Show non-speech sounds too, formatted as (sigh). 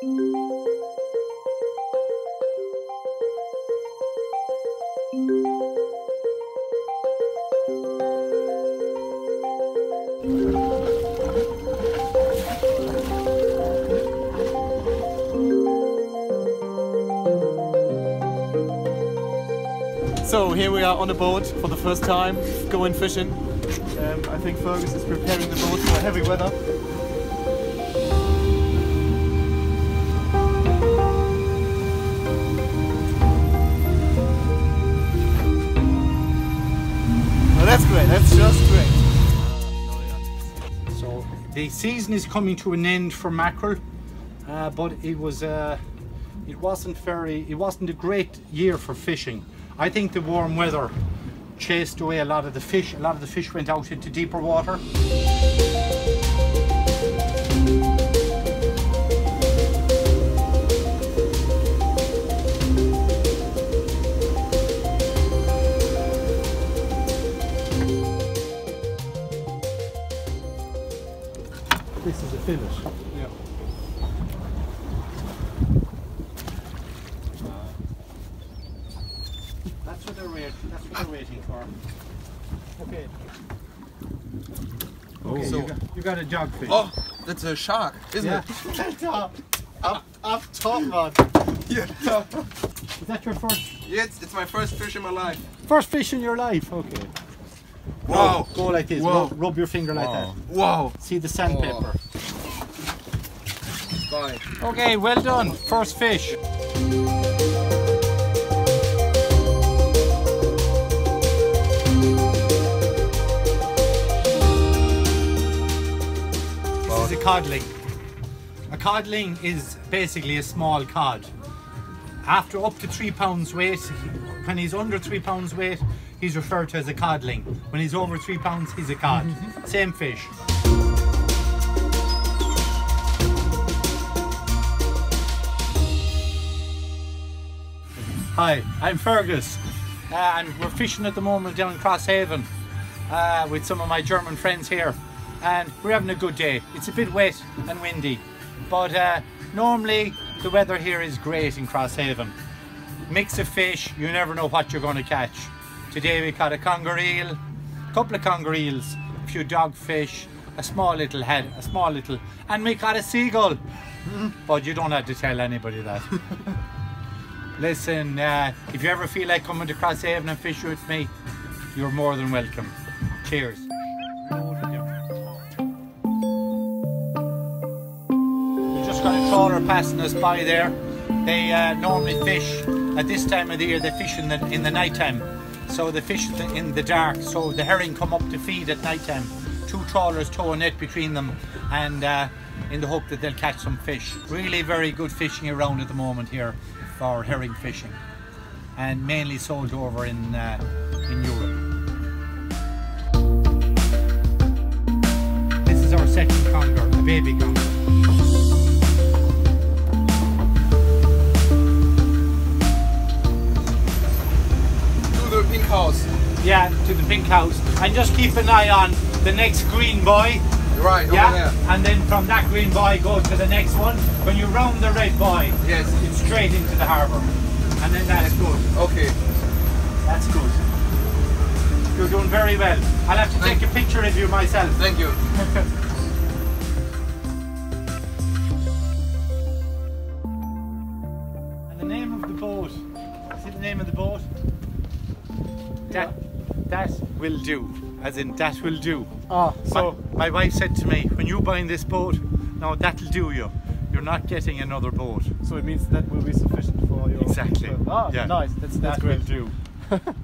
So here we are on a boat for the first time, going fishing. Um, I think Fergus is preparing the boat for heavy weather. So the season is coming to an end for mackerel, uh, but it was uh, it wasn't very it wasn't a great year for fishing. I think the warm weather chased away a lot of the fish. A lot of the fish went out into deeper water. This is a finish. Yeah. That's what they're waiting. That's what they're waiting for. Okay. Oh. Okay, So- you, got, you got a dogfish. Oh, that's a shark, isn't yeah. it? (laughs) Is up, up top, man. Yeah. Is that your first yeah, it's, it's my first fish in my life. first fish in your life? Okay. Wow. Go like this. Whoa. Rub, rub your finger like that. Wow. See the sandpaper. Bye. Okay, well done. First fish. This is a codling. A codling is basically a small cod. After up to three pounds weight, when he's under three pounds weight, he's referred to as a codling. When he's over three pounds, he's a cod. Same fish. Hi, I'm Fergus, uh, and we're fishing at the moment down in Crosshaven uh, with some of my German friends here, and we're having a good day. It's a bit wet and windy, but uh, normally the weather here is great in Crosshaven. Mix of fish, you never know what you're going to catch. Today we caught a conger eel, a couple of conger eels, a few dogfish, a small little head, a small little, and we caught a seagull. But you don't have to tell anybody that. (laughs) Listen, uh, if you ever feel like coming to Crosshaven and fish with me, you're more than welcome. Cheers. A trawler passing us by there. They uh, normally fish at this time of the year. They fish in the in the night time, so they fish in the- the dark. So the herring come up to feed at night time. Two trawlers tow a net between them, and uh, in the hope that they'll catch some fish. Really, very good fishing around at the moment here for herring fishing, and mainly sold over in uh, in Europe. This is our second conger, a baby conger. Pink house, and just keep an eye on the next green buoy. Right, Yeah, there. and then from that green buoy go to the next one. When you round the red buoy, Yes. it's straight into the harbour, and then that's good. Okay. That's good. You're doing very well. I'll have to take a picture of you myself. Thank you. (laughs) And the name of the boat. See the name of the boat? That that will do. As in that will do. Ah, So my wife said to me, when you buying this boat, now that'll do you. You're not getting another boat. so it means that will be sufficient for your. Exactly. Ah, Yeah. nice. That's that's that great. will do. (laughs)